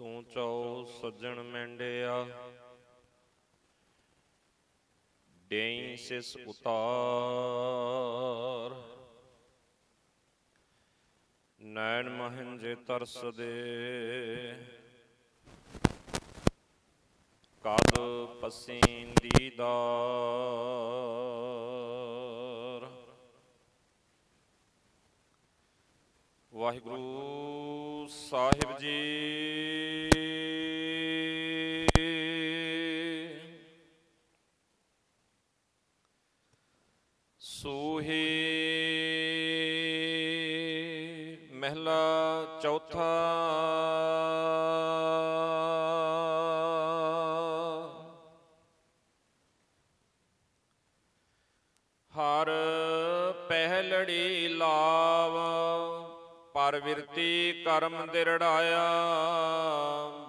ਤੂੰ ਚਉ ਸੱਜਣ ਮੈਂਡਿਆ। ਡੇਈ ਸਿਸ ਉਤਾਰ। ਨੈਣ ਮਹੰਜੇ ਤਰਸ ਦੇ ਕਦ ਪਸੀਨ ਦੀਦਾਰ ਵਾਹਿਗੁਰੂ ਸਾਹਿਬ ਜੀ। ਸੋਹੇ ਮਹਿਲਾ ਚੌਥਾ ਕਰਮ ਦਿਰੜਾਇਆ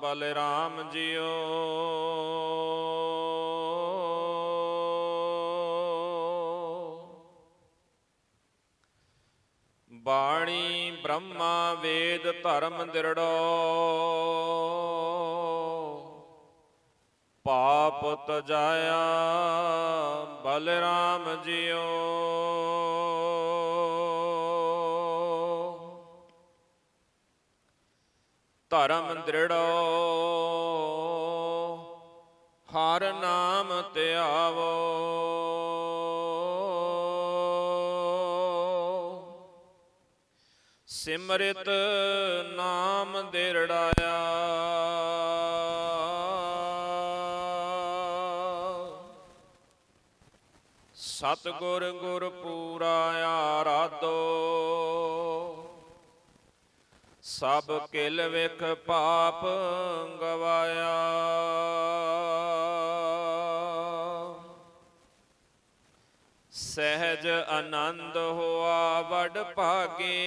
ਬਲਰਾਮ ਜੀਓ। ਬਾਣੀ ਬ੍ਰਹਮਾ ਵੇਦ ਧਰਮ ਦਿਰੜੋ ਪਾਪ ਤਜਾਇਆ ਬਲਰਾਮ ਜੀਓ। ਧਰਮ ਦ੍ਰਿੜੋ ਹਰ ਨਾਮ ਧਿਆਵੋ ਸਿਮਰਿਤ ਨਾਮ ਦਿਰੜਾਇਆ। ਸਤਗੁਰ ਗੁਰ ਪੂਰਾ ਆਰਾਧੋ। ਸਭ ਕਿਲ ਵਿਖ ਪਾਪ ਗਵਾਇਆ। ਸਹਿਜ ਆਨੰਦ ਹੋਆ ਵਡ ਭਾਗੇ।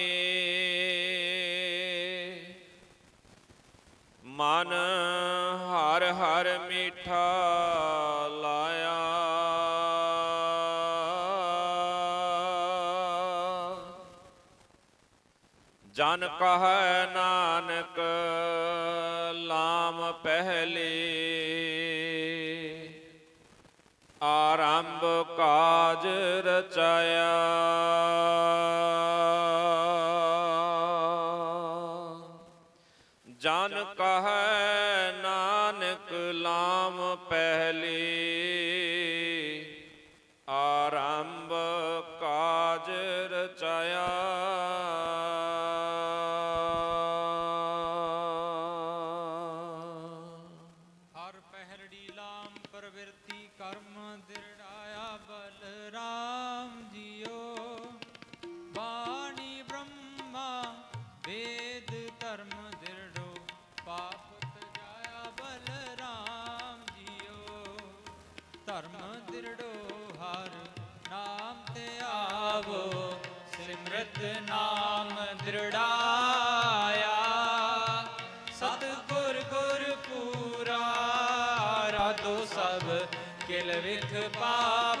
ਮਨ ਹਰ ਹਰ ਮੀਠਾ ਲਾਇਆ। ਜਨ ਕਹੈ ਨਾਨਕ ਲਾਮ ਪਹਿਲੇ। ਆਰੰਭ ਕਾਜ ਰਾਧੋ ਸਭ ਕਿਲ ਵਿਖ ਪਾਪ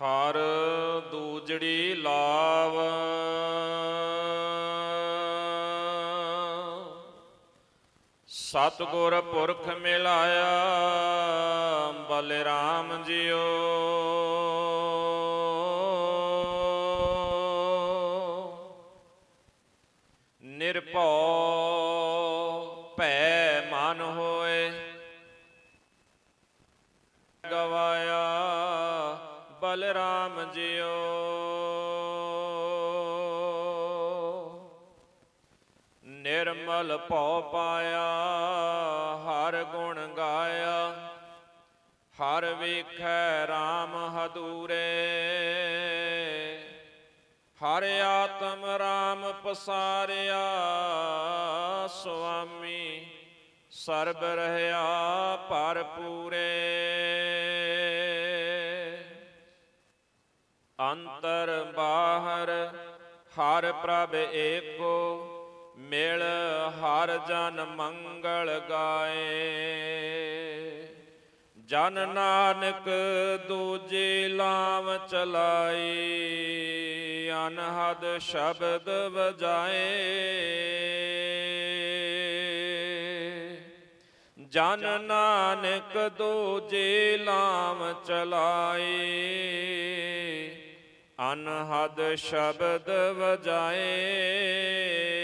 ਹਰ ਦੂਜੜੀ ਲਾਵ। ਸਤਿਗੁਰ ਪੁਰਖ ਮਿਲਾਇਆ ਬਲਰਾਮ ਜੀਓ। ਸਰਬ ਰਹਿਆ ਭਰਪੂਰੇ। ਅੰਤਰ ਬਾਹਰ ਹਰ ਪ੍ਰਭ ਏਕੋ, ਮਿਲ ਹਰ ਜਨ ਮੰਗਲ ਗਾਏ। ਜਨ ਨਾਨਕ ਦੂਜੇ ਲਾਮ ਚਲਾਈ, ਅਨਹਦ ਸ਼ਬਦ ਵਜਾਏ। ਜਨ ਨਾਨਕ ਦੂਜੇ ਲਾਮ ਚਲਾਏ। ਅਨਹਦ ਸ਼ਬਦ ਵਜਾਏ।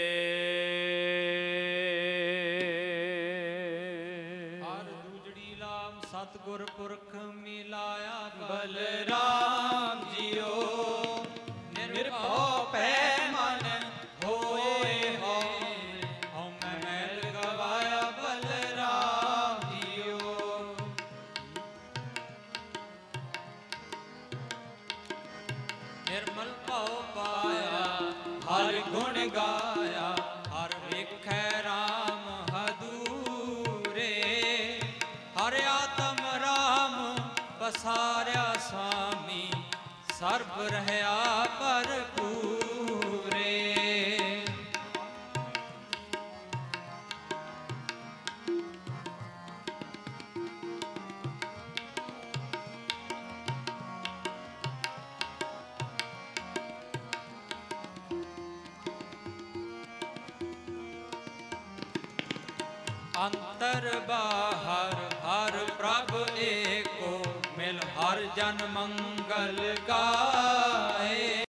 ਅੰਤਰ ਬਾਹਰ, ਹਰ ਪ੍ਰਭ ਏਕੋ ਮਿਲ, ਹਰ ਜਨ ਮੰਗਲ ਗਾਏ।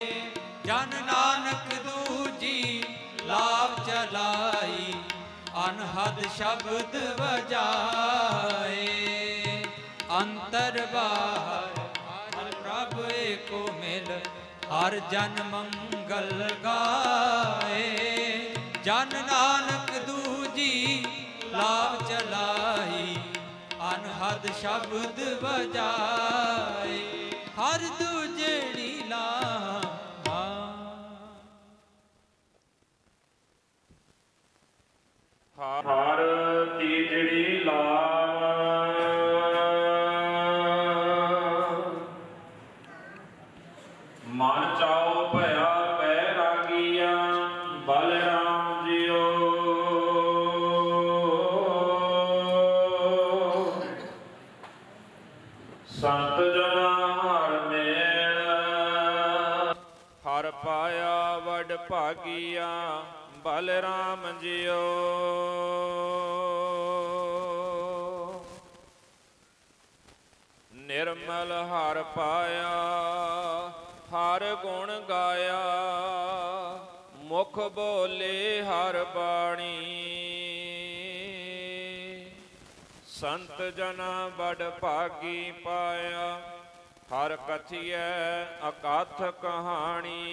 ਜਨ ਨਾਨਕ ਦੂਜੀ ਲਾਭ ਚਲਾਈ, ਅਨਹਦ ਸ਼ਬਦ ਵਜਾਏ। ਅੰਤਰ ਬਾਹਰ, ਹਰ ਪ੍ਰਭ ਏਕੋ ਮਿਲ, ਹਰ ਜਨ ਮੰਗਲ ਗਾਏ। ਜਨ ਨਾਨਕ ਦੂਜੀ ਲਾਭ ਚਲਾਈ ਅਨਹਦ ਸ਼ਬਦ ਵਜਾਏ। ਹਰ ਬਲਰਾਮ ਜੀਓ। ਨਿਰਮਲ ਹਰ ਪਾਇਆ, ਹਰ ਗੁਣ ਗਾਇਆ, ਮੁਖ ਬੋਲੇ ਹਰ ਬਾਣੀ। ਸੰਤ ਜਨਾ ਬੜ ਭਾਗੀ ਪਾਇਆ, ਹਰ ਕਥੀਐ ਅਕਥ ਕਹਾਣੀ।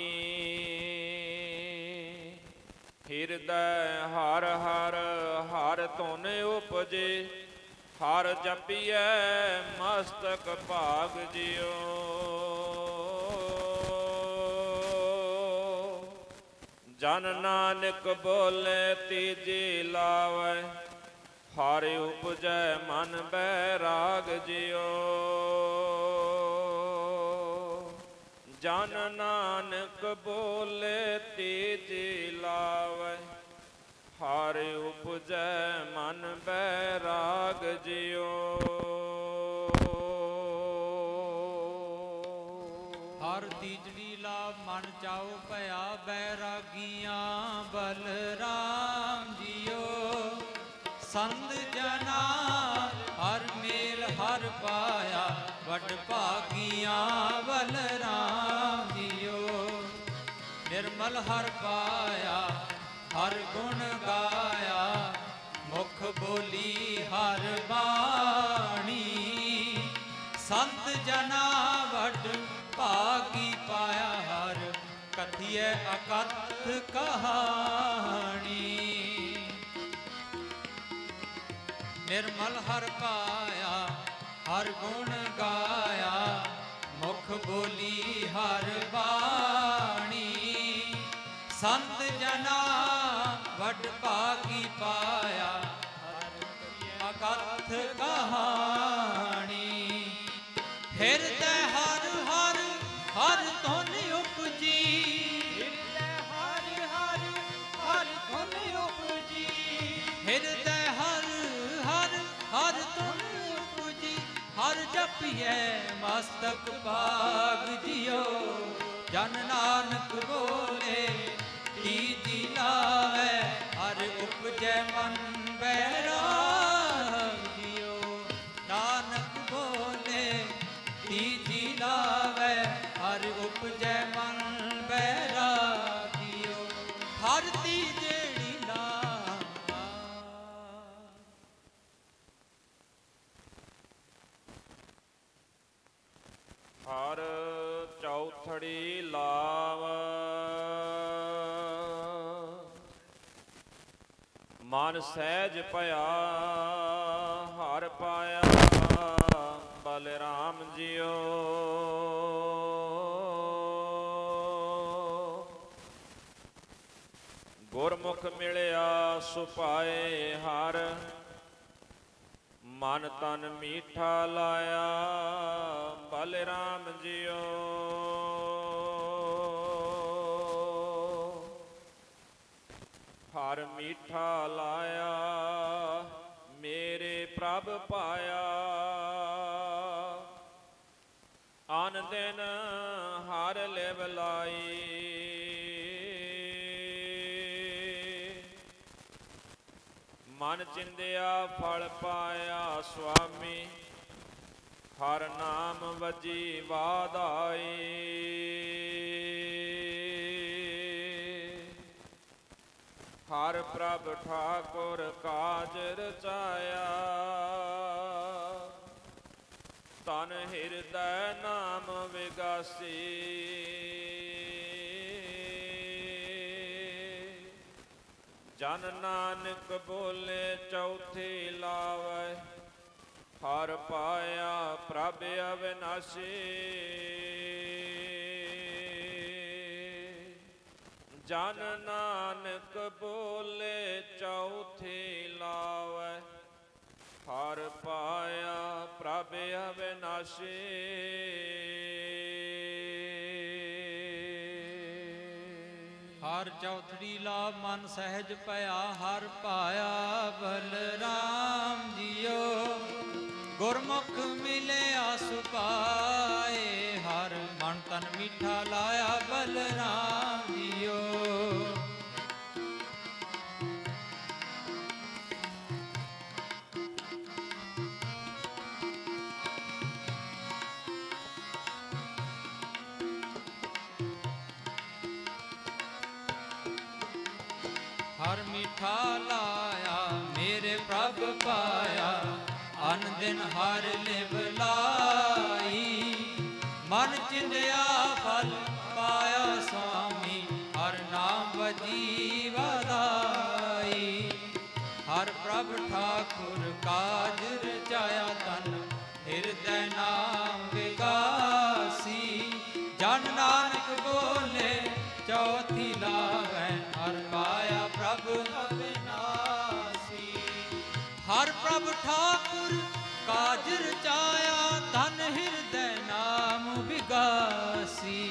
ਹਿਰਦੈ ਹਰ ਹਰ ਹਰ ਧੁਨ ਉਪਜੇ। ਹਰ ਜਪੀਐ ਮਸਤਕ ਭਾਗ ਜਿਉ। ਜਨ ਨਾਨਕ ਬੋਲੇ ਤੀਜੀ ਲਾਵੈ। ਹਰ ਉਪਜੈ ਮਨ ਬੈਰਾਗ ਜਿਉ। ਜਨ ਨਾਨਕ ਬੋਲੇ ਤੀਜੀ ਉਪਜੈ ਮਨ ਬੈਰਾਗ ਜਿਉ। ਹਰ ਤੀਜੜੀ ਲਾ ਮਨ ਚਾਉ ਭਇਆ ਬੈਰਾਗੀਆਂ, ਬਲਰਾਮ ਜੀਓ ਸੰਤ ਜਨਾ, ਹਰ ਮੇਲ ਹਰ ਪਾਇਆ, ਵੱਡ ਭਾਗੀਆਂ, ਬਲਰਾਮ ਜੀਓ ਨਿਰਮਲ ਹਰ ਪਾਇਆ, ਹਰ ਗੁਣ ਗਾ ਮੁਖ ਬੋਲੀ ਹਰ ਬਾਣੀ। ਸੰਤ ਜਨਾ ਵੱਡ ਭਾਗੀ ਪਾਇਆ ਹਰ, ਕਥਿਐ ਅਕਥ ਕਹਾਣੀ। ਨਿਰਮਲ ਹਰ ਪਾਇਆ, ਹਰ ਗੁਣ ਗਾਇਆ, ਮੁਖ ਬੋਲੀ ਹਰ ਬਾਣੀ। ਸੰਤ ਜਨਾ ਵੱਡ ਭਾਗੀ ਪਾਇਆ ਕਹਾਣੀ। ਹਿਰਦੈ ਹਰ ਹਰ ਹਰ ਧੁਨ ਉਪਜੀ। ਹਰ ਹਰ ਹਰ ਧੁਨ ਉਪਜੀ ਹਿਰਦੈ ਹਰ ਹਰ ਹਰ ਧੁਨ ਉਪਜੀ। ਹਰ ਜਪੀਐ ਮਸਤਕ ਭਾਗ ਜਿਓ ਜਨ ਨਾਨਕ ਬੋਲੇ ਤੀਜੀ ਲਾਵੈ ਹਰ ਉਪਜੈ ਮਨ ਬੈਰਾਗ ਚੌਥੜੀ ਲਾਵ। ਮਨ ਸਹਿਜ ਭਇਆ, ਹਰ ਪਾਇਆ, ਬਲਰਾਮ ਜੀਓ। ਗੁਰਮੁਖ ਮਿਲਿਆ, ਸੁਪਾਏ ਹਰ। ਮਨ ਤਨ ਮੀਠਾ ਲਾਇਆ, ਬਲਰਾਮ ਜੀਓ। ਹਰ ਮੀਠਾ ਲਾਇਆ, ਮੇਰੇ ਪ੍ਰਭ ਪਾਇਆ। ਆਨ ਦਿਨ ਹਰ ਲਿਵ ਲਾਈ। ਮਨ ਚਿੰਦਿਆ ਫਲ ਪਾਇਆ ਸੁਆਮੀ, ਹਰ ਨਾਮ ਵਜੀ ਵਾਧਾਈ ਹਰ ਪ੍ਰਭ ਠਾਕੁਰ ਕਾਜ ਰਚਾਇਆ ਤਨ ਹਿਰਦੈ ਨਾਮ ਵਿਗਾਸੀ। ਜਨ ਨਾਨਕ ਬੋਲੇ ਚੌਥੀ ਲਾਵੈ। ਹਰ ਪਾਇਆ ਪ੍ਰਭ ਅਵਿਨਾਸ਼ੀ। ਜਨ ਨਾਨਕ ਬੋਲੇ, ਚੌਥੀ ਲਾਵੈ। ਹਰ ਪਾਇਆ ਪ੍ਰਭ ਅਵਿਨਾਸ਼ੀ। ਹਰ ਚੌਥੜੀ ਲਾ ਮਨ ਸਹਿਜ ਭਇਆ, ਹਰ ਪਾਇਆ ਬਲਰਾਮ ਜੀਓ। ਗੁਰਮੁਖ ਮਿਲਿਆ ਸੁਪਾਏ ਹਰ ਮਨ ਤਨ ਮੀਠਾ ਲਾਇਆ। ਹਰ ਪ੍ਰਭ ਠਾਕੁਰ ਕਾਜ ਰਚਾਇਆ ਤਨ, ਹਿਰਦੈ ਨਾਮ ਵਿਗਾਸੀ ਜਨ ਨਾਨਕ ਬੋਲੇ, ਚੌਥੀ ਲਾਵੈ ਹਰ ਪਾਇਆ ਪ੍ਰਭ ਅਬਿਨਾਸੀ। ਹਰ ਪ੍ਰਭ ਠਾਕੁਰ ਕਾਜ ਰਚਾਇਆ ਤਨ, ਹਿਰਦੈ ਨਾਮ ਵਿਗਾਸੀ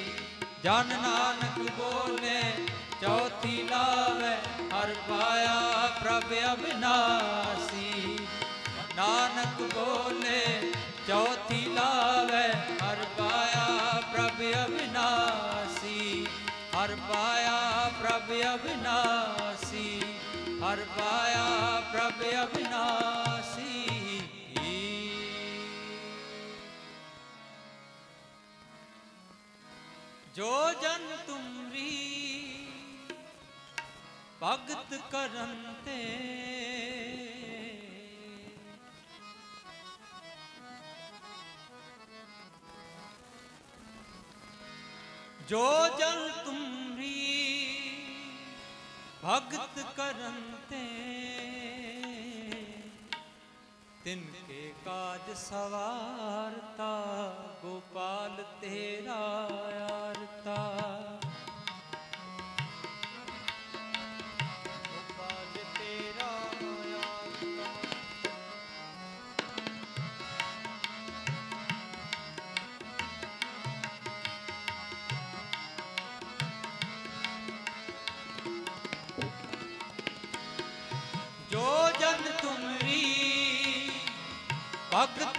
ਜਨ ਨਾਨਕ ਬੋਲੇ, ਚੌਥੀ ਲਾਵੈ ਹਰ ਪਾਇਆ ਪ੍ਰਭ ਅਬਿਨਾਸੀ। ਨਾਨਕ ਬੋਲੇ, ਚੌਥੀ ਲਾਵੇ, ਹਰ ਪਾਇਆ ਪ੍ਰਭ ਅਬਿਨਾਸੀ। ਹਰ ਪਾਇਆ ਪ੍ਰਭ ਅਬਿਨਾਸੀ। ਹਰ ਪਾਇਆ ਪ੍ਰਭ ਅਬਿਨਾਸੀ। ਜੋ ਜਨ ਤੁਮ ਭਗਤ ਕਰਨ ਤੇ। ਜੋ ਜਨ ਤੁਮਰੀ ਭਗਤ ਕਰਨ ਤੇ, ਤਿਨ ਕੇ ਕਾਜ ਸਵਾਰਤਾ ਗੋਪਾਲ ਤੇਰਾ ਆਰਤਾ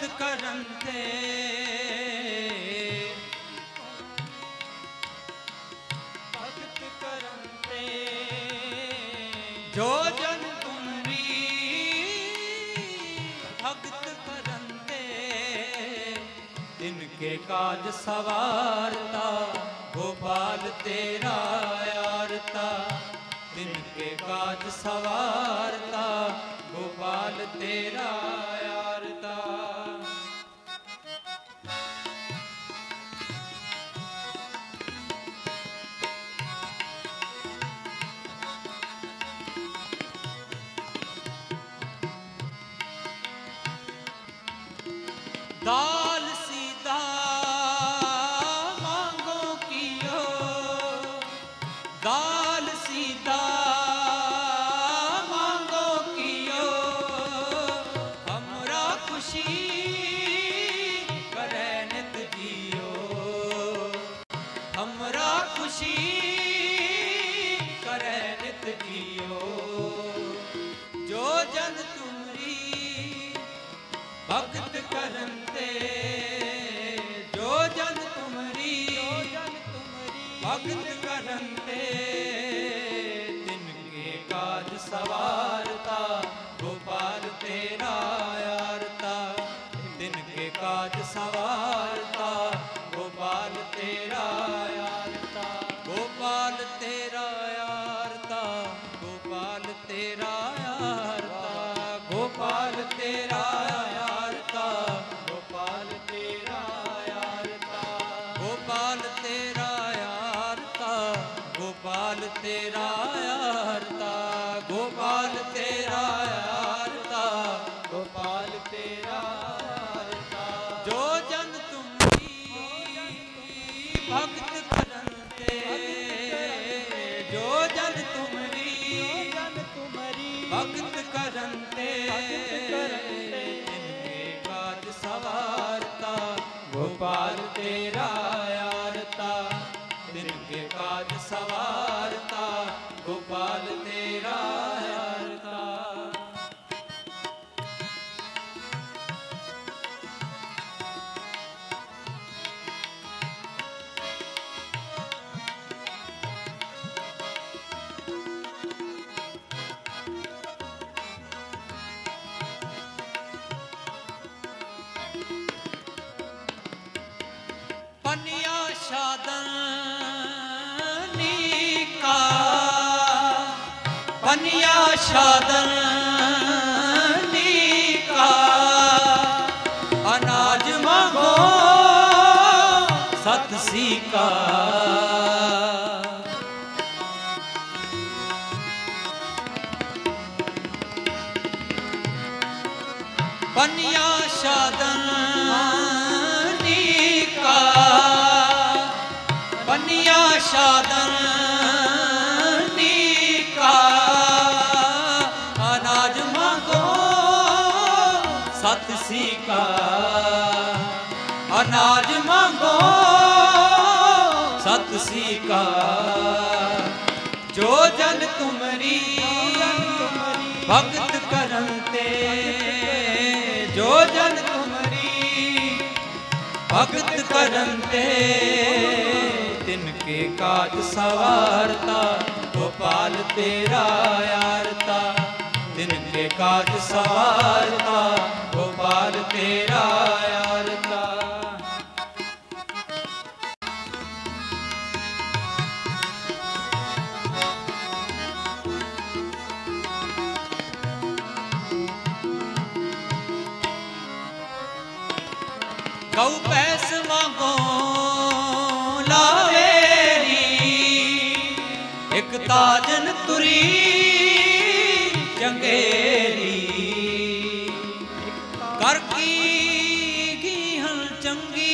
ਭਗਤ ਕਰਨ ਤੇ। ਭਗਤ ਕਰਨ ਤੇ। ਜੋ ਜਨ ਤੁਮਰੀ ਭਗਤ ਕਰਨ ਤੇ। ਦਿਨ ਕੇ ਕਾਜ ਸਵਾਰਤਾ, ਗੋਪਾਲ ਤੇਰਾ ਆਰਤਾ। ਦਿਨ ਕੇ ਕਾਜ ਸਵਾਰਤਾ, ਗੋਪਾਲ ਤੇਰਾ God. ਭਗਤ ਕਰਨ ਤਿਨ ਕੇ ਕਾਜ ਸਵਾਰਤਾ, ਗੋਪਾਲ ਤੇਰਾ ਆਰਤਾ। ਤਿਨ ਕੇ ਕਾਜ ਸਵਾਰਤਾ, ਗੋਪਾਲ ਤੇਰਾ ਆਰਤਾ। ਗੋਪਾਲ ਤੇਰਾ ਆਰਤਾ, ਗੋਪਾਲ ਤੇਰਾ ਆਰਤਾ। ਗੋਪਾਲ ਤੇਰਾ ਆਰਤਾ ਪਨਿਆ ਸ਼ਾਦਨ ਨੀਕਾ। ਅਨਾਜ ਮੰਗੋ ਸਤ ਸੀਕਾ ਸਤ ਜੋ ਜਨ ਤੁਮਰੀ ਭਗਤ ਕਰਨ ਤੇ ਜੋ ਜਨ ਤੁਮਰੀ ਭਗਤ ਕਰਨ ਤੇ ਤਿਨ ਕੇ ਕਾਜ ਸਵਾਰਤਾ ਗੋਪਾਲ ਤੇਰਾ ਯਾਰਤਾ ਤਿਨ ਕੇ ਕਾਜ ਸਵਾਰਤਾ ਗੋਪਾਲ ਤੇਰਾ ਆਰਤਾ। ਗਉ ਪੈਸ ਮੰਗੋ ਲਾਵੇਰੀ ਇੱਕ ਤਾਜਨ ਤੁਰੀ ਚੰਗੇਰੀ ਕਰ ਕੀ ਕੀ ਚੰਗੀ।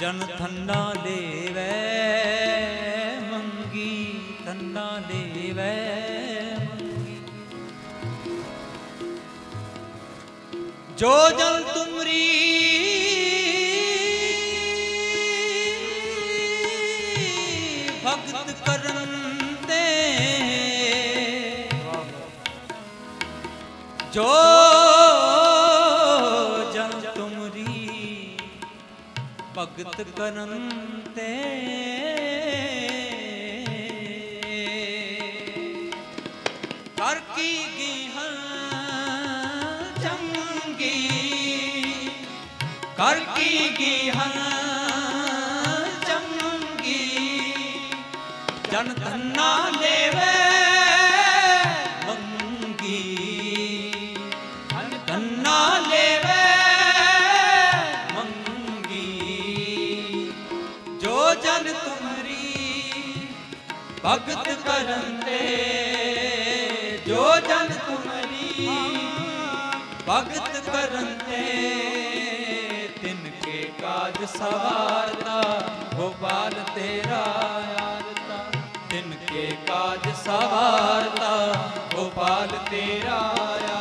ਜਨ ਥੰਨਾ ਲੇਵੈ ਜੋ ਜਨ ਤੁਮਰੀ ਭਗਤ ਕਰਨ ਤੇ ਕਰ ਕੀ ਗੀਹਾਂ ਚੰਗੀ ਕਰ ਕੀ ਗੀਹਾਂ ਚੰਗੀ, ਜਨ ਧੰਨਾ ਲੇਵੇ ਭਗਤ ਕਰਨ ਤੇ ਜੋ ਜਨ ਤੁਮਰੀ। ਭਗਤ ਕਰਨ ਤੇ ਤਿਨ ਕੇ ਕਾਜ ਸਵਾਰਦਾ ਗੋਪਾਲ ਤੇਰਾ ਆਰਤਾ। ਤਿਨ ਕੇ ਕਾਜ ਸਵਾਰਦਾ ਗੋਪਾਲ ਤੇਰਾ ਆਰਤਾ।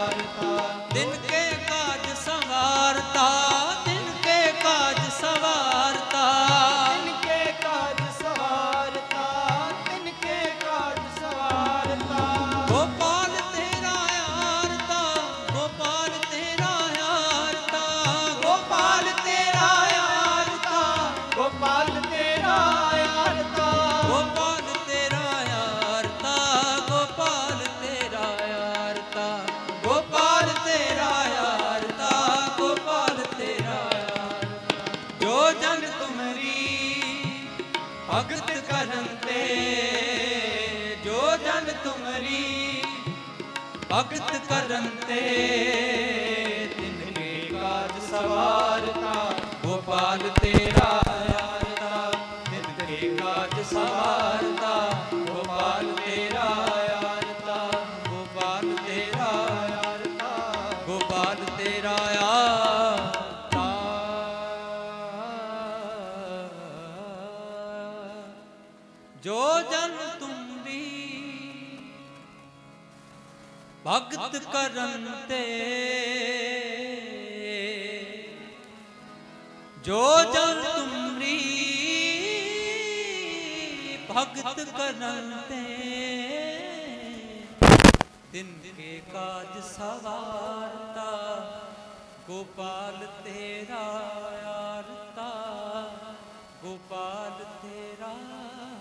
ਭਗਤ ਕਰਨ ਤੇ ਗੋਪਾਲ ਤੇਰਾ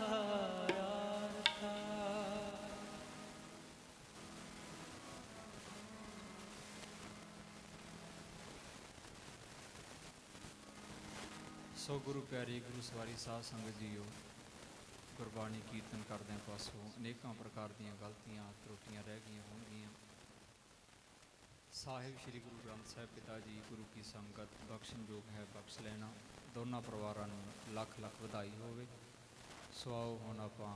ਆਰਤਾ ਸੋ ਗੁਰੂ ਪਿਆਰੀ ਗੁਰੂ ਸਵਾਰੀ ਸਾਧ ਸੰਗਤ ਜੀਓ, ਗੁਰਬਾਣੀ ਕੀਰਤਨ ਕਰਦਿਆਂ ਪਾਸੋਂ ਅਨੇਕਾਂ ਪ੍ਰਕਾਰ ਦੀਆਂ ਗਲਤੀਆਂ ਤਰੁੱਟੀਆਂ ਰਹਿ ਗਈਆਂ ਹੋਣਗੀਆਂ। ਸਾਹਿਬ ਸ੍ਰੀ ਗੁਰੂ ਗ੍ਰੰਥ ਸਾਹਿਬ ਪਿਤਾ ਜੀ ਗੁਰੂ ਕੀ ਸੰਗਤ, ਬਖਸ਼ਣਯੋਗ ਹੈ ਬਖਸ਼ ਲੈਣਾ। ਦੋਨਾਂ ਪਰਿਵਾਰਾਂ ਨੂੰ ਲੱਖ ਲੱਖ ਵਧਾਈ ਹੋਵੇ। ਸੋ ਆਓ ਹੁਣ ਆਪਾਂ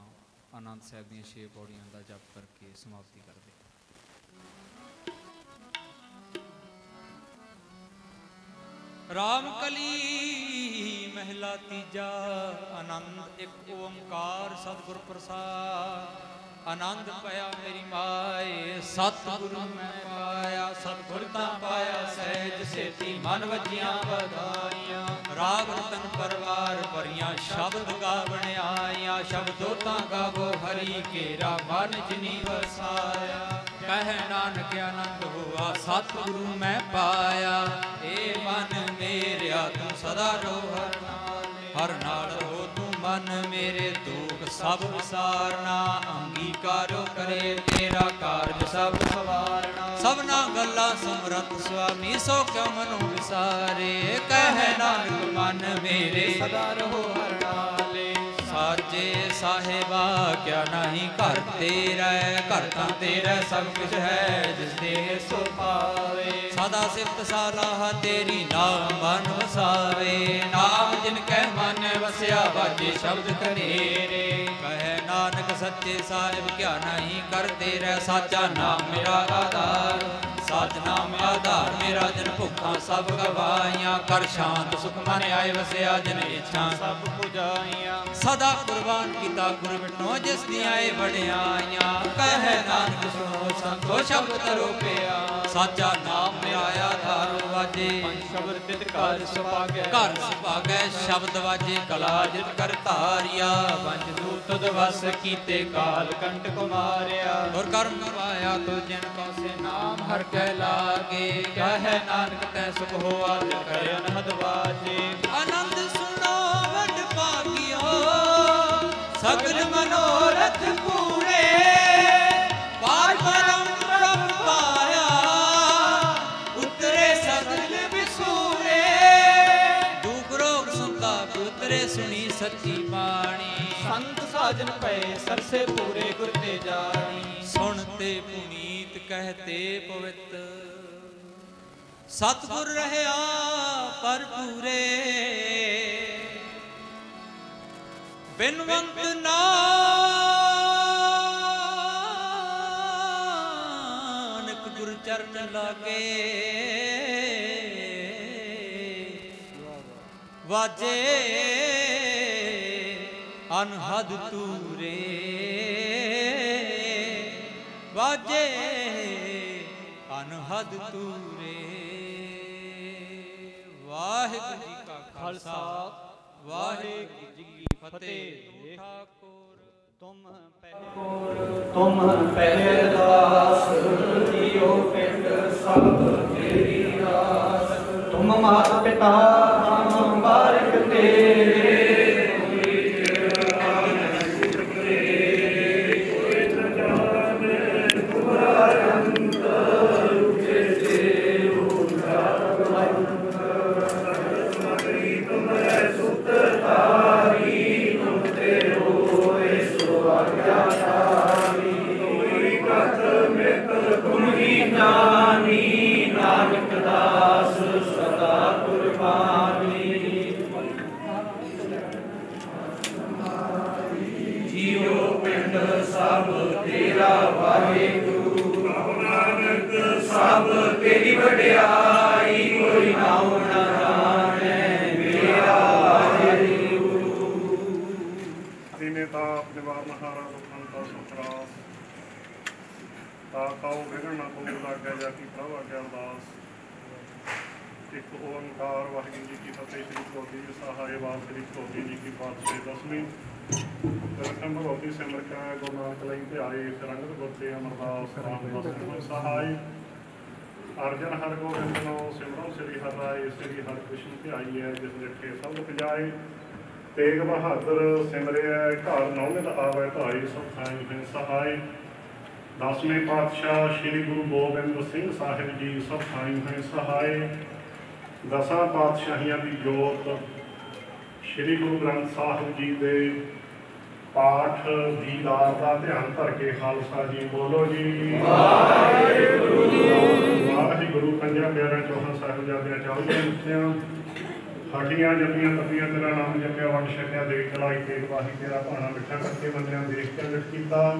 ਆਨੰਦ ਸਾਹਿਬ ਦੀਆਂ ਛੇ ਪੌੜੀਆਂ ਦਾ ਜਪ ਕਰਕੇ ਸਮਾਪਤੀ ਕਰਦੇ ਹਾਂ। ਰਾਮ ਕਲੀ ਮਹਿਲਾ ਤੀਜਾ, ਆਨੰਦ ਇੱਕ ਓੰਕਾਰ ਸਤਿਗੁਰ ਪ੍ਰਸਾਦ। ਆਨੰਦ ਪਾਇਆ ਮੇਰੀ ਮਾਏ, ਸਤਿਗੁਰੂ ਮੈਂ ਸਤਿਗੁਰ ਤਾਂ ਪਾਇਆ ਸਹਿਜ ਸੇਤੀ, ਮਨ ਵਜੀਆਂ ਵਧਾਈਆਂ। ਰਾਗ ਰਤਨ ਪਰਵਾਰ ਭਰੀਆਂ, ਸ਼ਬਦ ਗਾਵਣ ਆਈਆਂ ਸ਼ਬਦੋ ਤਾਂ ਗਾਵੋ ਹਰੀ ਕੇਰਾ ਮਨ ਜਿਨੀ ਵਸਾਇਆ। ਕਹਿ ਨਾਨਕ ਆਨੰਦ ਹੋਆ, ਸਤਿਗੁਰੂ ਮੈਂ ਪਾਇਆ। ਏ ਮਨ ਮੇਰਿਆ, ਤੂੰ ਸਦਾ ਰੋ ਹਰ ਨਾਲ ਹਰ ਨਾਲ ਰਹੋ ਤੂੰ ਮਨ ਮੇਰੇ ਤੂੰ ਸਭ ਵਿਸਾਰਨਾ ਅੰਗੀਕਾਰੋ ਕਰੇ ਤੇਰਾ ਕਾਰਜ ਸਭ ਸਵਾਰਨਾ। ਸਭਨਾ ਗੱਲਾਂ ਸਮਰਤ ਸੁਆਮੀ, ਸੋ ਕਿਉ ਮਨੋ ਵਿਸਾਰੇ। ਕਹਿ ਨਾਨਕ, ਮਨ ਮੇਰੇ ਸਦਾ ਰਹੋ ਹਰ ਸਾਚੇ ਸਾਹਿਬਾ, ਕਿਆ ਨਹੀਂ ਘਰ ਤੇਰਾ ਘਰ ਤਾਂ ਤੇਰਾ ਸਭ ਕੁਝ ਹੈ, ਜਿਸ ਦੇ ਸੋ ਪਾਵੇ। ਸਦਾ ਸਿਫਤ ਸਾਲਾਹ ਤੇਰੀ ਨਾਮ ਮਨ ਵਸਾਵੇ। ਨਾਮ ਜਿਨ ਕੈ ਮਨ ਵਸਿਆ, ਵਾਜੇ ਸ਼ਬਦ ਕਨੇਰੇ। ਕਹੇ ਨਾਨਕ ਸੱਚੇ ਸਾਹਿਬ, ਕਿਆ ਨਹੀਂ ਕਰ ਤੇਰਾ ਸਾਚਾ ਨਾਮ ਮੇਰਾ ਆਧਾਰ। ਨਾਮ ਆਧਾਰ ਮੇਰਾ ਜਨ ਭੁੱਖਾਂ ਸਭ ਗਵਾਈਆਂ ਕਰ ਸ਼ਾਂਤ ਸੁਖ ਮਨ ਆਏ ਵਸਿਆ ਜਨ ਇੱਛਾ। ਸਭ ਪੁਜਾਈਆਂ। ਸਦਾ ਕੁਰਬਾਨ ਕੀਤਾ ਗੁਰ ਮਿਟੋ ਜਿਸ ਦੀਆਂ ਏ ਵਡਿਆਈਆਂ। ਕਹਿ ਨਾਨਕ ਸੁਣੋ ਸੰਤੋ ਸ਼ਬਦ ਤਰੋ ਪਿਆ। ਸਾਚਾ ਨਾਮ ਮੇਰਾ ਆਧਾਰ ਵਾਜੇ ਸ਼ਬਦ ਤਿਤ ਘਰ ਸੁਭਾਗੈ। ਘਰ ਸੁਭਾਗੈ ਸ਼ਬਦ ਵਾਜੇ ਕਲਾ ਜਿਤ ਕਰ ਧਾਰਿਆ। ਪੰਜ ਦੂਤ ਤੁਧ ਵਸ ਕੀਤੇ ਕਾਲ ਕੰਟਕ ਮਾਰਿਆ ਔਰ ਕਰਮ ਪਾਇਆ ਤੋ ਜਿਨ ਕੋ ਸੇ ਨਾਮ ਹਰ ਕੈ ਲਾਗੇ। ਕਹਿ ਨਾਨਕ ਤੈ ਸੁਖ ਹੋਆ ਜਿ ਕੈ ਕਰੇ ਅਨਹਦ ਵਾਜੇ। ਆਨੰਦ ਸੁਣੋ ਵਡ ਭਾਗਿਓ। ਸਗਲ ਮਨੋਰਥ ਪਾਰ ਪਏ ਸਰਸੇ ਪੂਰੇ ਗੁਰ ਤੇ ਜਾਣੀ। ਸੁਣਤੇ ਪੁਨੀਤ ਕਹਤੇ ਪਵਿੱਤ। ਸਤਿਗੁਰ ਰਹਿਆ ਪਰ ਪੂਰੇ। ਬਿਨਵੰਤ ਨਾਨਕ ਗੁਰ ਚਰਨ ਲਾਗੇ। ਵਾਜੇ ਅਨਹਦ ਤੂਰੇ ਵਾਜੇ ਅਨਹਦ ਤੂਰੇ ਵਾਹਿਗੁਰੂ ਜੀ ਕਾ ਖਾਲਸਾ ਵਾਹਿਗੁਰੂ ਜੀ ਕੀ ਫਤਿਹ। ਠਾਕੁਰ ਤੁਮ ਪਹਿ ਤੁਮ ਪਹਿਰਦਾਸ ਜੀਓ ਪਿੰਡ ਸਭ ਤੇਰੀ ਰਾਸ ਤੁਮ ਮਾਤ ਪਿਤਾ ਕੀ ਫਤਿਹ ਸ੍ਰੀ ਕੋਟੀ ਜੀ ਸਹਾਇ ਵਾਲ ਸ੍ਰੀ ਕੋਟੀ ਜੀ ਕੀ ਭਗਵਤੀ ਸਿਮਰ ਕਾ ਗੁਰੂ ਨਾਨਕ ਲਈ ਧਿਆਏ ਸਰੰਗਤ ਗੁਰਤੇ ਅਮਰਦਾਸ, ਰਾਮ ਦਸਵੇਂ ਸਹਾਇ ਅਰਜਨ ਹਰ ਗੋਬਿੰਦ ਨੋ, ਸਿਮਰੋ ਸ੍ਰੀ ਹਰਿ ਰਾਏ, ਸ੍ਰੀ ਹਰਿ ਕ੍ਰਿਸ਼ਨ ਧਿਆਈ ਹੈ, ਜਿਸ ਲਿਖੇ ਸਭ ਪਜਾਏ ਤੇਗ ਬਹਾਦਰ ਸਿਮਰਿਆ ਘਰ ਨੌਮਿਤ ਆਵੇ ਭਾਈ ਸੁਖਾਈ ਹੈ ਸਹਾਈ ਦਸਵੇਂ ਪਾਤਸ਼ਾਹ ਸ੍ਰੀ ਗੁਰੂ ਗੋਬਿੰਦ ਸਿੰਘ ਸਾਹਿਬ ਜੀ ਸੁਖਾਈ ਹੈ ਸਹਾਈ ਦਸਾਂ ਪਾਤਸ਼ਾਹੀਆਂ ਦੀ ਜੋਤ, ਸ੍ਰੀ ਗੁਰੂ ਗ੍ਰੰਥ ਸਾਹਿਬ ਜੀ ਦੇ ਪਾਠ ਦੀ ਦੀਦਾਰ ਦਾ ਧਿਆਨ ਧਰ ਕੇ ਖਾਲਸਾ ਜੀ ਬੋਲੋ ਜੀ। ਵਾਹਿਗੁਰੂ ਜੀ ਵਾਹਿਗੁਰੂ ਪੰਜਾਂ ਪਿਆਰਿਆਂ ਚੌਹਾਂ ਸਾਹਿਬਜ਼ਾਦਿਆਂ ਚਾਹੀਆਂ ਮੁਕਤਿਆਂ ਹੱਡੀਆਂ ਜੰਮੀਆਂ ਤਪੀਆਂ ਤੇਰਾ ਨਾਮ ਜੰਮਿਆ ਵੰਡ ਛਕਿਆ ਦੇਖ ਚਲਾਈ ਤੇਗ ਵਾਹੀ ਤੇਰਾ ਭਾਣਾ ਮਿੱਠਾ ਕਰਕੇ ਬੰਦਿਆਂ ਦੇਖ ਕੇ ਅੰਗਤ ਕੀਤਾ।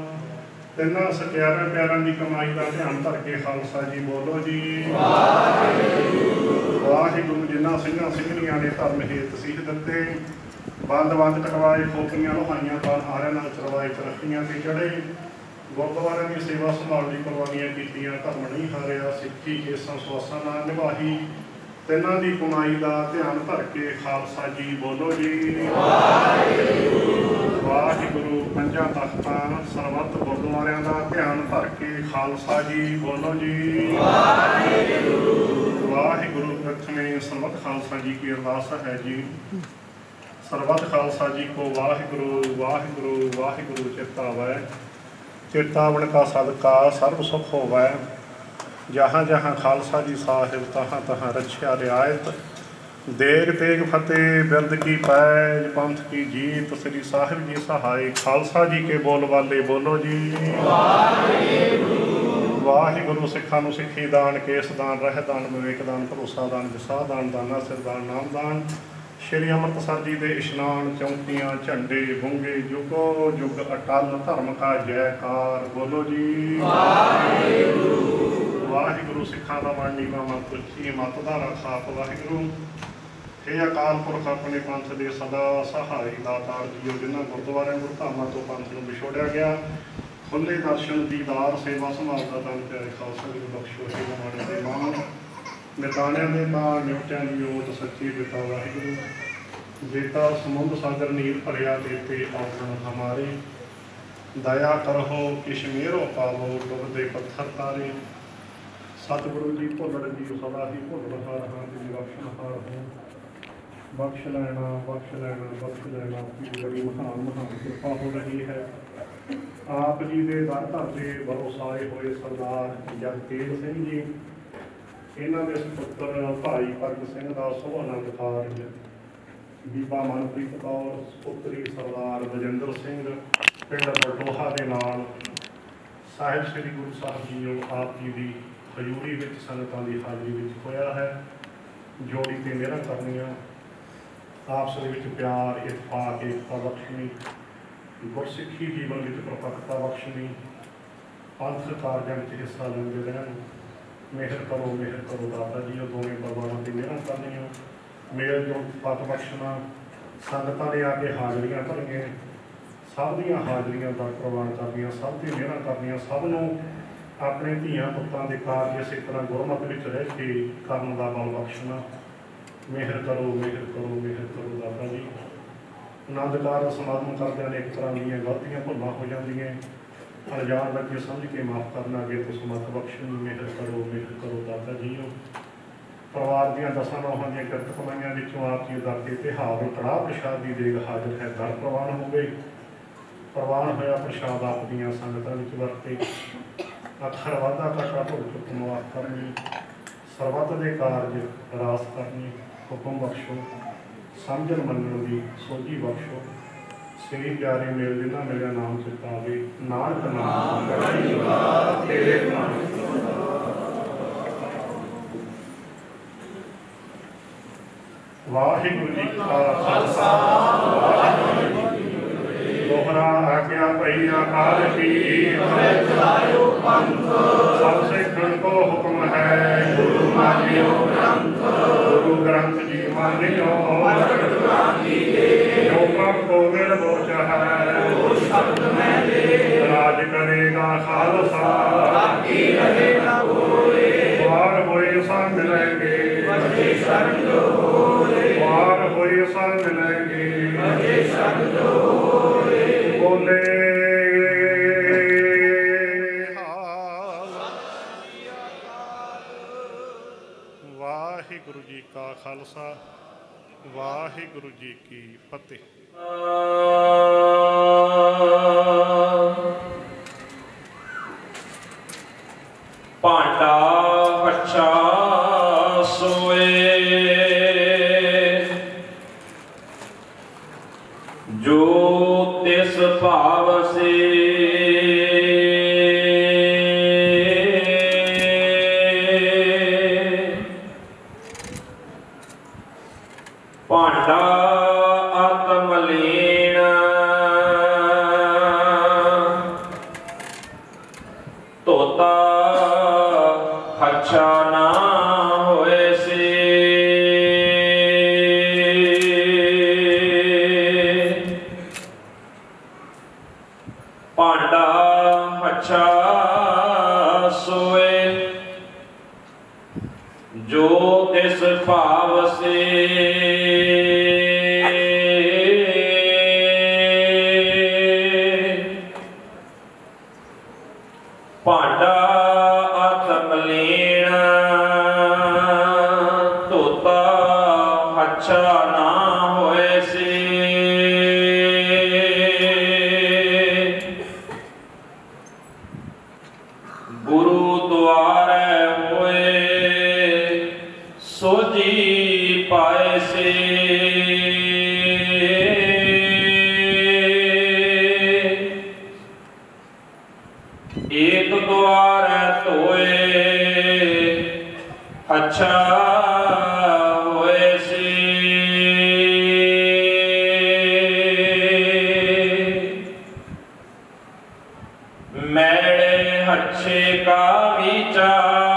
ਤਿੰਨਾਂ ਸਤਿਆਰਾਂ ਪਿਆਰਾਂ ਦੀ ਕਮਾਈ ਦਾ ਧਿਆਨ ਧਰ ਕੇ ਖਾਲਸਾ ਜੀ ਬੋਲੋ ਜੀ। ਵਾਹਿਗੁਰੂ ਵਾਹਿਗੁਰੂ ਜਿਨ੍ਹਾਂ ਸਿੰਘਾਂ ਸਿੰਘਣੀਆਂ ਨੇ ਧਰਮ ਹੇਤ ਸੀਖ ਦਿੱਤੇ, ਬੰਦ ਬੰਦ ਕਰਵਾਏ ਖੋਪੀਆਂ ਲੋਹਾਈਆਂ ਤਾਂ ਹਾਰਿਆਂ ਨਾਲ ਚਰਵਾਏ, ਤਰੱਕੀਆਂ ਤੇ ਚੜੇ ਗੁਰਦੁਆਰਿਆਂ ਦੀ ਸੇਵਾ ਸੰਭਾਲ ਦੀ ਕੁਰਬਾਨੀਆਂ ਕੀਤੀਆਂ, ਧਰਮ ਨਹੀਂ ਹਾਰਿਆ, ਸਿੱਖੀ, ਕੇਸਾਂ, ਸਵਾਸਾਂ ਨਾਲ ਨਿਭਾਹੀ। ਤਿੰਨਾਂ ਦੀ ਕਮਾਈ ਦਾ ਧਿਆਨ ਧਰ ਕੇ ਖਾਲਸਾ ਜੀ ਬੋਲੋ ਜੀ। ਵਾਹਿਗੁਰੂ ਪੰਜਾਂ ਤਖਤਾਂ ਸਰਬੱਤ ਗੁਰਦੁਆਰਿਆਂ ਦਾ ਧਿਆਨ ਧਰ ਕੇ ਖਾਲਸਾ ਜੀ ਬੋਲੋ ਜੀ। ਵਾਹਿਗੁਰੂ ਪ੍ਰਥਮੇ ਸਰਬੱਤ ਖਾਲਸਾ ਜੀ ਕੀ ਅਰਦਾਸ ਹੈ ਜੀ। ਸਰਬੱਤ ਖਾਲਸਾ ਜੀ ਕੋ ਵਾਹਿਗੁਰੂ ਵਾਹਿਗੁਰੂ ਵਾਹਿਗੁਰੂ ਚਿਤਾਵੈ ਚਿਤਾਵਣ ਕਾ ਸਦਕਾ ਸਰਬ ਸੁਖ ਹੋਵੈ। ਜਹਾਂ ਜਹਾਂ ਖਾਲਸਾ ਜੀ ਸਾਹਿਬ, ਤਹਾਂ ਤਹਾਂ ਰੱਖਿਆ ਰਿਆਇਤ। ਦੇਗ ਤੇਗ ਫਤਿਹ ਬਿਰਦ ਕੀ ਪੈਜ, ਪੰਥ ਕੀ ਜੀਤ, ਸ੍ਰੀ ਸਾਹਿਬ ਜੀ ਸਹਾਈ। ਖਾਲਸਾ ਜੀ ਕੇ ਬੋਲ ਵਾਲੇ ਬੋਲੋ ਜੀ। ਵਾਹਿਗੁਰੂ ਸਿੱਖਾਂ ਨੂੰ ਸਿੱਖੀ ਦਾਨ ਕੇਸ ਦਾਨ ਰਹਿ ਦਾਨ ਵਿਵੇਕ ਦਾਨ ਭਰੋਸਾ ਦਾਨ ਵਿਸਾਹ ਦਾਨ ਦਾਨਾ ਸਿਰ ਦਾਨ ਨਾਮ ਦਾਨ। ਸ਼੍ਰੀ ਅੰਮ੍ਰਿਤਸਰ ਜੀ ਦੇ ਇਸ਼ਨਾਨ ਚੌਂਕੀਆਂ ਝੰਡੇ ਬੁੰਗੇ ਜੁਗੋ ਜੁਗ ਅਟਲ ਧਰਮ ਕਾ ਜੈਕਾਰ। ਬੋਲੋ ਜੀ। ਵਾਹਿਗੁਰੂ। ਸਿੱਖਾਂ ਦਾ ਵੰਡੀ ਦਾ ਮਤ ਉੱਚੀ ਮਤ ਦਾ ਖਾਪ ਵਾਹਿਗੁਰੂ। ਇਹ ਅਕਾਲ ਪੁਰਖ ਆਪਣੇ ਪੰਥ ਦੇ ਸਦਾ ਸਹਾਈ ਦਾਤਾਰ ਜੀਓ ਜਿਨ੍ਹਾਂ ਗੁਰਦੁਆਰਿਆਂ ਗੁਰਧਾਮਾਂ ਤੋਂ ਪੰਥ ਨੂੰ ਵਿਛੋੜਿਆ ਗਿਆ। ਖੁੱਲੇ ਦਰਸ਼ਨ ਦੀਦਾਰ ਸੇਵਾ ਸੰਭਾਲ ਦਾ ਦਾਨ ਪਿਆਰੇ ਖਾਲਸਾ ਜੀ ਨੂੰ ਬਖਸ਼ੋ ਹੀ ਮਾਣੇ ਦੇ ਮਾਣ ਨਿਤਾਣਿਆਂ ਦੇ ਮਾਣ ਨਿਉਟਿਆਂ ਦੀ ਓਟ ਸੱਚੀ ਪਿਤਾ ਵਾਹਿਗੁਰੂ। ਜੇਤਾ ਸਮੁੰਦ ਸਾਗਰ ਨੀਰ ਭਰਿਆ ਤੇਤੇ ਆਉਣ ਹਮਾਰੇ ਦਇਆ ਕਰੋ, ਕਿਛ ਮੇਰੋ ਪਾਵੋ ਡੁੱਬਦੇ ਪੱਥਰ ਤਾਰੇ। ਸਤਿਗੁਰੂ ਜੀ ਭੁੱਲਣ ਜੀ, ਸਦਾ ਹੀ ਭੁੱਲਣ ਹਾਰ ਹਾਂ ਜੀ ਬਖਸ਼ਣ ਹਾਰ ਹਾਂ ਬਖਸ਼ ਲੈਣਾ ਬਖਸ਼ ਲੈਣਾ ਬਖਸ਼ ਲੈਣਾ ਆਪਣੀ ਬੜੀ ਮਹਾਨ ਮਹਾਨ ਕਿਰਪਾ ਹੋ ਰਹੀ ਹੈ। ਆਪ ਜੀ ਦੇ ਦਰ ਧਰ ਦੇ ਬਰੋਸਾਏ ਹੋਏ ਸਰਦਾਰ ਜਗਤੇਜ ਸਿੰਘ ਜੀ, ਇਹਨਾਂ ਦੇ ਸੁਪੁੱਤਰ ਭਾਈ ਭਗਤ ਸਿੰਘ ਦਾ ਸੁਭ ਆਨੰਦ ਬੀਬਾ ਮਨਪ੍ਰੀਤ ਕੌਰ, ਸੁਪੁੱਤਰੀ ਸਰਦਾਰ ਬਜਿੰਦਰ ਸਿੰਘ, ਪਿੰਡ ਬਲਟੋਹਾ ਦੇ ਨਾਲ ਸਾਹਿਬ ਸ੍ਰੀ ਗੁਰੂ ਸਾਹਿਬ ਜੀ ਨੂੰ ਆਪ ਜੀ ਦੀ ਹਜ਼ੂਰੀ ਵਿੱਚ ਸੰਗਤਾਂ ਦੀ ਹਾਜ਼ਰੀ ਵਿੱਚ ਹੋਇਆ ਹੈ। ਜੋੜੀ ਤੇ ਮਿਹਰਾਂ ਕਰਨੀਆਂ, ਆਪਸ ਦੇ ਵਿੱਚ ਪਿਆਰ ਇਤਫਾਕ ਏਕਤਾ ਬਖਸ਼ਣੀ ਗੁਰਸਿੱਖੀ ਜੀਵਨ ਵਿੱਚ ਪਰਪੱਕਤਾ ਬਖਸ਼ਣੀ ਪੰਥ ਕਾਰਜਾਂ ਵਿੱਚ ਹਿੱਸਾ ਲੈਂਦੇ ਰਹਿਣ ਮਿਹਰ ਕਰੋ ਮਿਹਰ ਕਰੋ ਦਾਤਾ ਜੀ ਉਹ ਦੋਵੇਂ ਭਗਵਾਨਾਂ ਦੀ ਮਿਹਰਾਂ ਕਰਨੀਆਂ ਮੇਲ ਜੋ ਪਤ ਬਖਸ਼ਣਾ ਸੰਗਤਾਂ ਦੇ ਆ ਕੇ ਹਾਜ਼ਰੀਆਂ ਭਰਨੀਆਂ ਸਭ ਦੀਆਂ ਹਾਜ਼ਰੀਆਂ ਦਾ ਪ੍ਰਵਾਨ ਕਰਨੀਆਂ ਸਭ ਦੀ ਮਿਹਰਾਂ ਕਰਨੀਆਂ ਸਭ ਨੂੰ ਆਪਣੇ ਧੀਆਂ ਪੁੱਤਾਂ ਦੇ ਕਾਰਜ ਇਸੇ ਤਰ੍ਹਾਂ ਗੁਰਮਤਿ ਵਿੱਚ ਰਹਿ ਕੇ ਕਰਨ ਦਾ ਬਲ ਬਖਸ਼ਣਾ ਮਿਹਰ ਕਰੋ ਮਿਹਰ ਕਰੋ ਮਿਹਰ ਕਰੋ ਦਾਤਾ ਜੀ ਆਨੰਦ ਕਾਰਜ ਸਮਾਗਮ ਕਰਦਿਆਂ ਨੇ ਇੱਕ ਤਰ੍ਹਾਂ ਦੀਆਂ ਗਲਤੀਆਂ ਭੁੱਲਾਂ ਹੋ ਜਾਂਦੀਆਂ ਅਣਜਾਣ ਲੱਗੇ ਸਮਝ ਕੇ ਮਾਫ ਕਰਨਾ ਅੱਗੇ ਤੋਂ ਸਮਤ ਬਖਸ਼ਣ ਮਿਹਰ ਕਰੋ ਮਿਹਰ ਕਰੋ ਦਾਤਾ ਜੀਓ। ਪਰਿਵਾਰ ਦੀਆਂ ਦਸਾਂ ਨੌਹਾਂ ਦੀਆਂ ਕਿਰਤ ਕਮਾਈਆਂ ਵਿੱਚੋਂ ਆਪ ਜੀ ਦਾ ਤੇ ਤਿਹਾਰ ਨੂੰ ਕੜਾਹ ਪ੍ਰਸ਼ਾਦ ਦੀ ਦੇਗ ਹਾਜ਼ਰ ਹੈ, ਦਰ ਪ੍ਰਵਾਨ ਹੋਵੇ। ਪ੍ਰਵਾਨ ਹੋਇਆ ਪ੍ਰਸ਼ਾਦ ਆਪ ਦੀਆਂ ਸੰਗਤਾਂ ਵਿੱਚ ਵਰਤੇ। ਅਖਰ ਵਾਧਾ ਘਟਾ ਭੁੱਲ ਚੁੱਕ ਮਾਫ ਕਰਨੀ, ਸਰਬੱਤ ਦੇ ਕਾਰਜ ਰਾਸ ਕਰਨੀ, ਹੁਕਮ ਬਖਸ਼ੋ। ਸਮਝਣ ਮੰਨਣ ਦੀ ਸੋਝੀ ਬਖਸ਼ੋ। ਸ੍ਰੀ ਪਿਆਰੇ ਮੇਲ ਜਿਨ੍ਹਾਂ ਮੇਰਾ ਨਾਮ ਚਿਤਾਵੇ ਨਾਨਕ ਨਾਮ। ਕਰਾਈ ਜੁਗਾ ਤੇਰੇ ਮਨ ਵਾਹਿਗੁਰੂ ਜੀ ਕਾ ਖਾਲਸਾ। ਵਾਹਿਗੁਰੂ ਜੀ ਕੀ ਫਤਿਹ ਦੋਹਰਾ ਆਗਿਆ ਭਈ ਅਕਾਲ ਕੀ। ਅਮਰ ਚਲਾਇਓ ਪੰਥ ਸਭ ਸਿੱਖਣ ਕੋ ਹੁਕਮ ਹੈ। ਗੁਰੂ ਮਾਨਿਓ ਗ੍ਰੰਥ। ਗੁਰੂ ਗ੍ਰੰਥ ਜੀ ਮਾਨਿਓ ਕੋ ਮਿਲ ਬੋਚ ਹੈ। ਉਹ ਸ਼ਬਦ ਮੈਂ ਦੇ ਰਾਜ ਕਰੇਗਾ ਖਾਲਸਾ। ਬਾਕੀ ਰਹੇ ਨਾ ਹੋਏ ਵਾਰ ਹੋਏ ਸਾ ਮਿਲਣਗੇ ਵਜੇ ਸ਼ਰਨ ਜੋ ਹੋਏ ਵਾਰ ਹੋਏ ਸਾ ਮਿਲਣਗੇ ਵਜੇ ਸ਼ਰਨ ਜੋ ਹੋਏ ਬੋਲੇ। ਵਾਹਿਗੁਰੂ ਜੀ ਕਾ ਖਾਲਸਾ, ਵਾਹਿਗੁਰੂ ਜੀ ਕੀ ਫਤਿਹ। Uh... Shana. ਮੈਲੇ ਹੱਛੇ ਕਾ ਵਿਚਾਰ